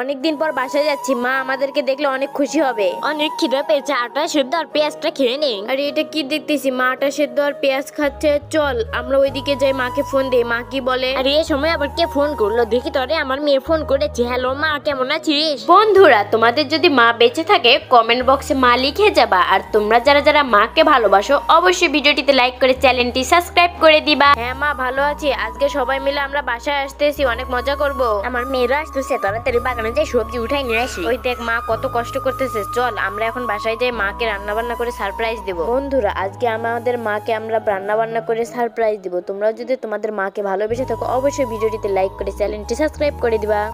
অনেকদিন পর বাসায় যাচ্ছি মা আমাদেরকে দেখলে অনেক খুশি হবে। অনেক খিদে পেয়েছে আটা সেদ্ধ আর পেঁয়াজটা খেয়ে নেই আরে এটা কি দেখতেছি? মা আটা সেদ্ধ আর পেঁয়াজ খাচ্ছে চল আমরা ওইদিকে যাই মাকে ফোন দিই। মা কি বলে? আর এই সময় আবার কে ফোন করল? দেখি তোরে আমার মেয়ে ফোন করেছে। হ্যালো মা কেমন আছিস? বন্ধুরা তোমাদের যদি মা বেঁচে থাকে কমেন্ট বক্সে মা লিখে যাবা। আর তোমরা যারা যারা মাকে ভালোবাসো অবশ্যই ভিডিওটিতে লাইক করে চ্যানেলটি সাবস্ক্রাইব করে দিবা। হ্যাঁ মা ভালো আছি। আজকে সবাই মিলে আমরা বাসায় আসতেছি অনেক মজা করব। আমার মেয়েরা আসতেছে তাড়াতাড়ি বাগানে যাই সবজি উঠাই নিয়ে আসি। ওই দেখ মা কত কষ্ট করতেছে। চল, আমরা এখন বাসায় যাই মাকে রান্না বান্না করে সারপ্রাইজ দেব। বন্ধুরা, আজকে আমাদের মাকে আমরা রান্না বান্না করে সারপ্রাইজ দিব। তোমরা যদি তোমাদের মাকে ভালোবেসে থাকো, অবশ্যই ভিডিওটিতে লাইক করে চ্যানেলটি সাবস্ক্রাইব করে দিবা।